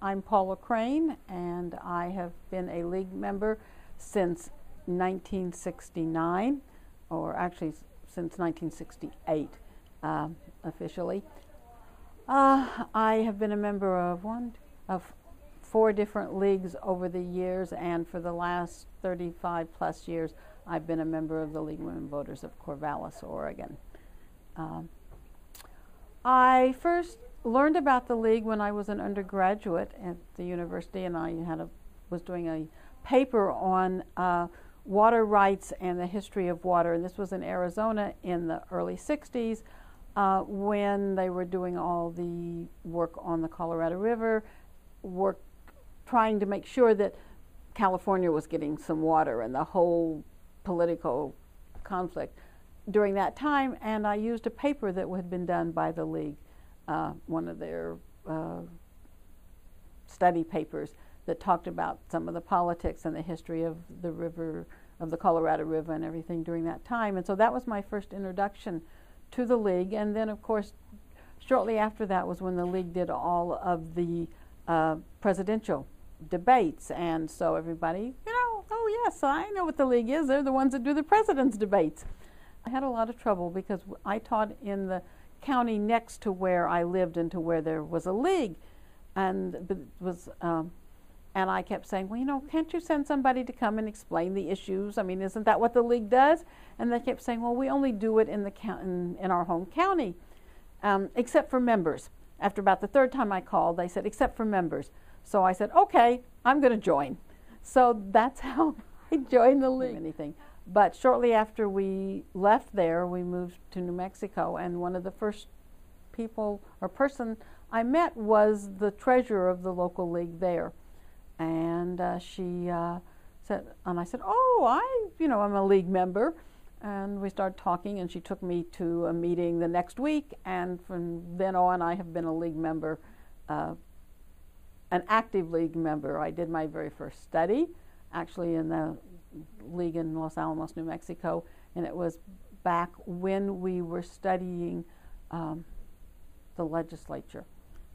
I'm Paula Krane, and I have been a league member since 1969, or actually since 1968 um, officially. Uh, I have been a member of one of four different leagues over the years, and for the last 35 plus years, I've been a member of the League of Women Voters of Corvallis, Oregon. Um, I first learned about the league when I was an undergraduate at the university, and I had a was doing a paper on uh, water rights and the history of water. And this was in Arizona in the early 60s uh, when they were doing all the work on the Colorado River, work trying to make sure that California was getting some water and the whole political conflict during that time. And I used a paper that had been done by the league uh, one of their uh, study papers that talked about some of the politics and the history of the river, of the Colorado River and everything during that time. And so that was my first introduction to the League. And then, of course, shortly after that was when the League did all of the uh, presidential debates. And so everybody, you know, oh, yes, I know what the League is. They're the ones that do the president's debates. I had a lot of trouble because I taught in the county next to where I lived and to where there was a league, and was. Um, and I kept saying, well, you know, can't you send somebody to come and explain the issues? I mean, isn't that what the league does? And they kept saying, well, we only do it in the count in, in our home county, um, except for members. After about the third time I called, they said, except for members. So I said, okay, I'm going to join. So that's how I joined the league. Anything. But shortly after we left there, we moved to New Mexico, and one of the first people or person I met was the treasurer of the local league there. And uh, she uh, said, and I said, Oh, I, you know, I'm a league member. And we started talking, and she took me to a meeting the next week. And from then on, I have been a league member, uh, an active league member. I did my very first study actually in the league in Los Alamos, New Mexico, and it was back when we were studying um, the legislature.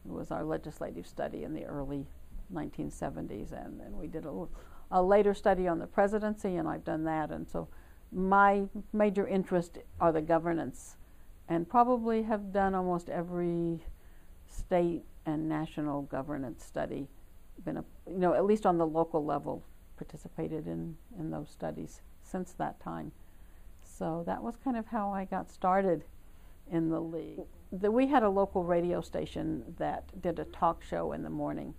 It was our legislative study in the early 1970s, and then we did a, a later study on the presidency, and I've done that. And so my major interest are the governance, and probably have done almost every state and national governance study. Been a, you know, at least on the local level, participated in, in those studies since that time. So that was kind of how I got started in the league. The, we had a local radio station that did a talk show in the morning,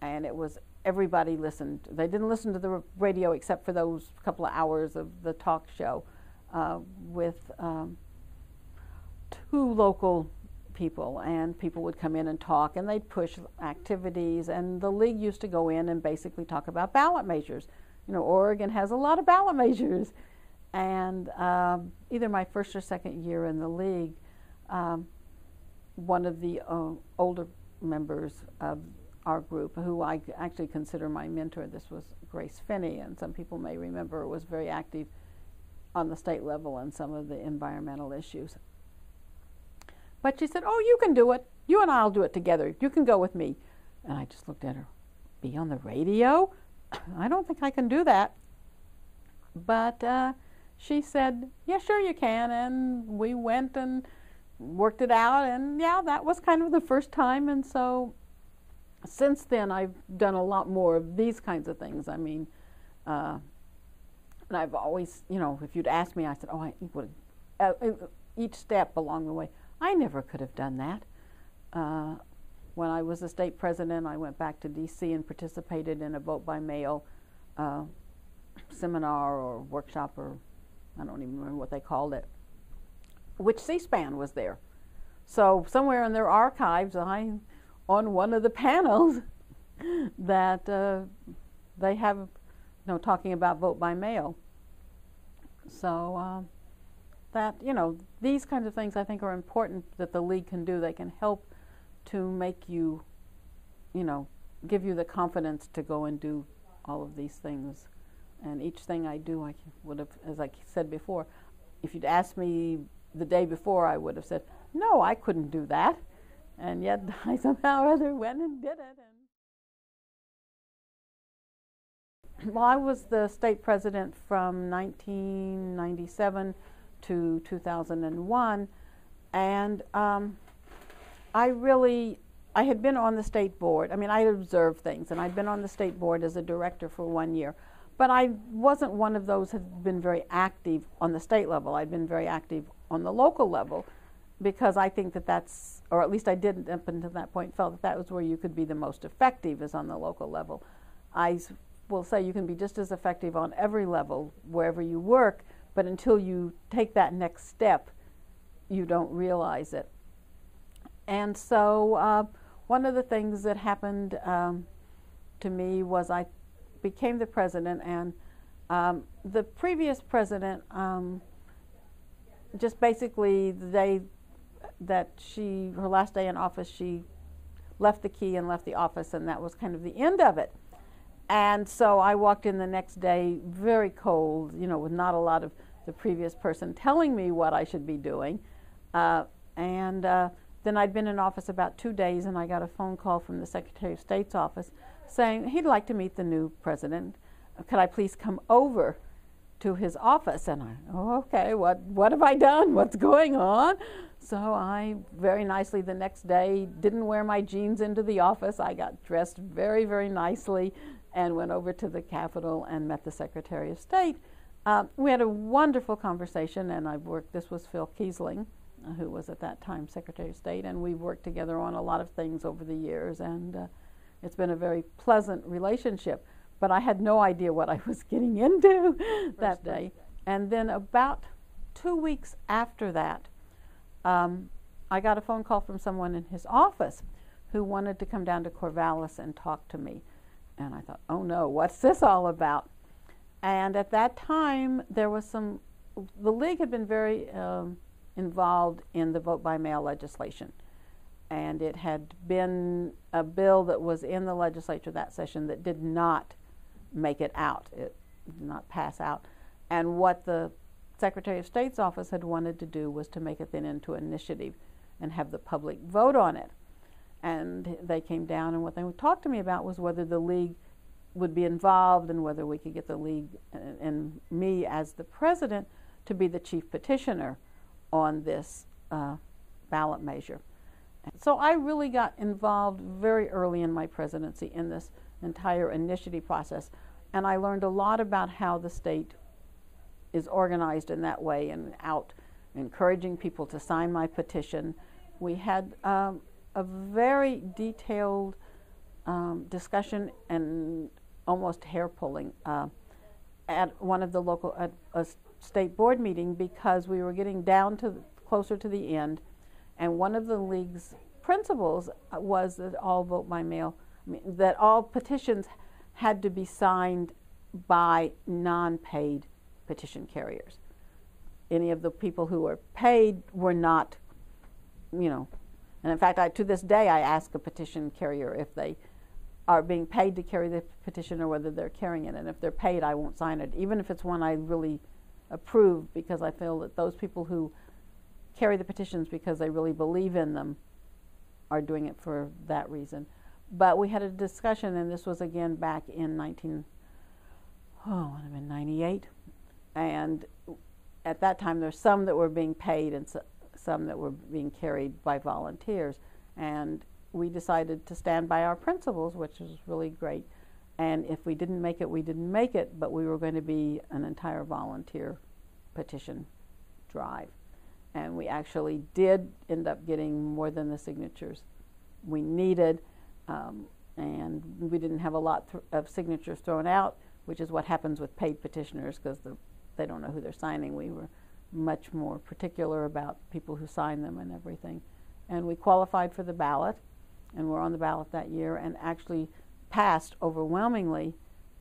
and it was everybody listened. They didn't listen to the radio except for those couple of hours of the talk show uh, with um, two local people, and people would come in and talk, and they'd push activities. And the league used to go in and basically talk about ballot measures. You know, Oregon has a lot of ballot measures. And um, either my first or second year in the league, um, one of the uh, older members of our group, who I actually consider my mentor, this was Grace Finney, and some people may remember was very active on the state level on some of the environmental issues. But she said, Oh, you can do it. You and I'll do it together. You can go with me. And I just looked at her. Be on the radio? I don't think I can do that. But uh, she said, Yeah, sure you can. And we went and worked it out. And yeah, that was kind of the first time. And so since then, I've done a lot more of these kinds of things. I mean, uh, and I've always, you know, if you'd asked me, I said, Oh, I would. Uh, each step along the way. I never could have done that. Uh, when I was a state president, I went back to D.C. and participated in a vote by mail uh, seminar or workshop, or I don't even remember what they called it, which C SPAN was there. So, somewhere in their archives, I, on one of the panels, that uh, they have, you know, talking about vote by mail. So, uh, that, you know, these kinds of things I think are important that the league can do. They can help to make you, you know, give you the confidence to go and do all of these things. And each thing I do, I would have, as I said before, if you'd asked me the day before, I would have said, no, I couldn't do that. And yet I somehow or other went and did it. well, I was the state president from 1997 to 2001, and um, I really, I had been on the state board. I mean, I observed things, and I'd been on the state board as a director for one year. But I wasn't one of those who had been very active on the state level. I'd been very active on the local level because I think that that's, or at least I didn't up until that point, felt that that was where you could be the most effective is on the local level. I will say you can be just as effective on every level wherever you work, but until you take that next step, you don't realize it. And so, uh, one of the things that happened um, to me was I became the president, and um, the previous president um, just basically the day that she her last day in office she left the key and left the office and that was kind of the end of it and so i walked in the next day very cold you know with not a lot of the previous person telling me what i should be doing. Uh, and uh, then i'd been in office about two days and i got a phone call from the secretary of state's office saying he'd like to meet the new president. Could i please come over to his office? And i oh okay what what have i done? What's going on? So I very nicely the next day didn't wear my jeans into the office. I got dressed very, very nicely and went over to the Capitol and met the Secretary of State. Uh, we had a wonderful conversation, and I've worked, this was Phil Keisling, uh, who was at that time Secretary of State, and we've worked together on a lot of things over the years, and uh, it's been a very pleasant relationship. But I had no idea what I was getting into that day. And then about two weeks after that, um, I got a phone call from someone in his office who wanted to come down to Corvallis and talk to me. And I thought, oh no, what's this all about? And at that time, there was some, the league had been very um, involved in the vote by mail legislation. And it had been a bill that was in the legislature that session that did not make it out, it did not pass out. And what the Secretary of State's office had wanted to do was to make it then into an initiative and have the public vote on it. And they came down, and what they talked to me about was whether the league would be involved and whether we could get the league and, and me as the president to be the chief petitioner on this uh, ballot measure. So I really got involved very early in my presidency in this entire initiative process, and I learned a lot about how the state is organized in that way and out encouraging people to sign my petition. We had um, a very detailed um, discussion and almost hair pulling uh, at one of the local at a state board meeting because we were getting down to closer to the end, and one of the league's principles uh, was that all vote by mail, that all petitions had to be signed by non-paid petition carriers. Any of the people who were paid were not, you know, and in fact, I, to this day, I ask a petition carrier if they are being paid to carry the petition or whether they're carrying it. And if they're paid, I won't sign it, even if it's one I really approve, because I feel that those people who carry the petitions because they really believe in them are doing it for that reason. But we had a discussion, and this was again back in 19, oh, would have been 98, and at that time, there's some that were being paid and so, some that were being carried by volunteers. And we decided to stand by our principles, which was really great. And if we didn't make it, we didn't make it, but we were going to be an entire volunteer petition drive. And we actually did end up getting more than the signatures we needed. Um, and we didn't have a lot of signatures thrown out, which is what happens with paid petitioners because the they don't know who they're signing. We were much more particular about people who sign them and everything. And we qualified for the ballot, and we're on the ballot that year, and actually passed overwhelmingly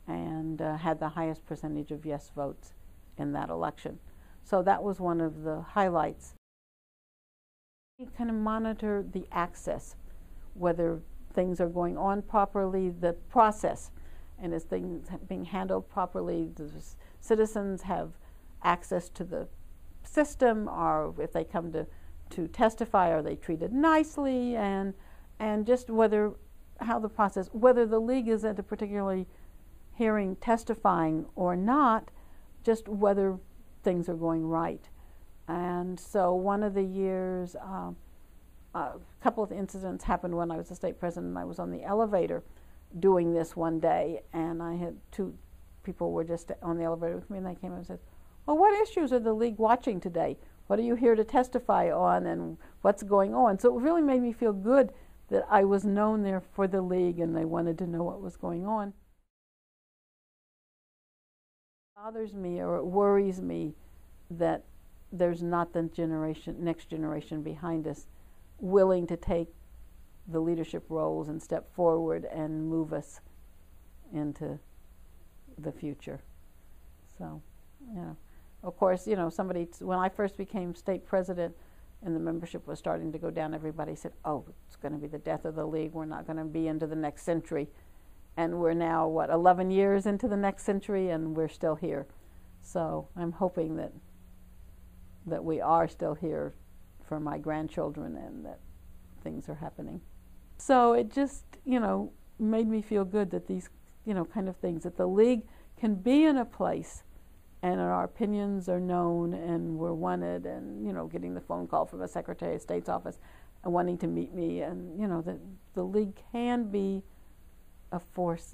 and uh, had the highest percentage of yes votes in that election. So that was one of the highlights. We kind of monitor the access, whether things are going on properly, the process, and is things being handled properly, The citizens have access to the system, or if they come to, to testify, are they treated nicely, and, and just whether, how the process, whether the league is at a particularly hearing testifying or not, just whether things are going right. And so one of the years, um, a couple of incidents happened when I was the state president and I was on the elevator doing this one day and I had two people were just on the elevator with me and they came up and said, well, what issues are the league watching today? What are you here to testify on and what's going on? So it really made me feel good that I was known there for the league and they wanted to know what was going on. It bothers me or it worries me that there's not the generation, next generation behind us willing to take the leadership roles and step forward and move us into the future. So, know, of course, you know, somebody, when I first became state president and the membership was starting to go down, everybody said, oh, it's going to be the death of the league. We're not going to be into the next century. And we're now, what, 11 years into the next century and we're still here. So I'm hoping that, that we are still here for my grandchildren and that things are happening. So it just, you know, made me feel good that these, you know, kind of things, that the league can be in a place and our opinions are known and we're wanted and, you know, getting the phone call from a Secretary of State's office and wanting to meet me and, you know, that the league can be a force